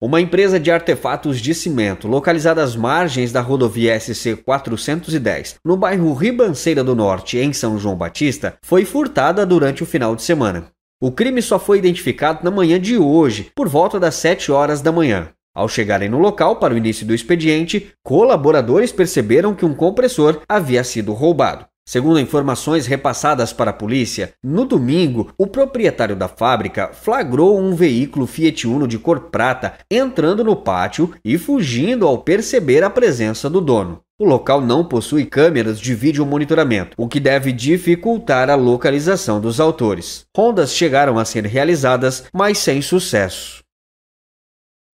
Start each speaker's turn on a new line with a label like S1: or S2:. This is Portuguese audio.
S1: Uma empresa de artefatos de cimento, localizada às margens da rodovia SC 410, no bairro Ribanceira do Norte, em São João Batista, foi furtada durante o final de semana. O crime só foi identificado na manhã de hoje, por volta das 7 horas da manhã. Ao chegarem no local para o início do expediente, colaboradores perceberam que um compressor havia sido roubado. Segundo informações repassadas para a polícia, no domingo, o proprietário da fábrica flagrou um veículo Fiat Uno de cor prata entrando no pátio e fugindo ao perceber a presença do dono. O local não possui câmeras de vídeo monitoramento, o que deve dificultar a localização dos autores. Rondas chegaram a ser realizadas, mas sem sucesso.